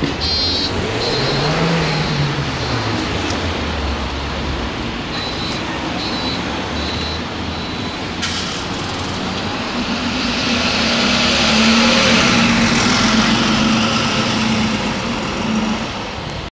Peace.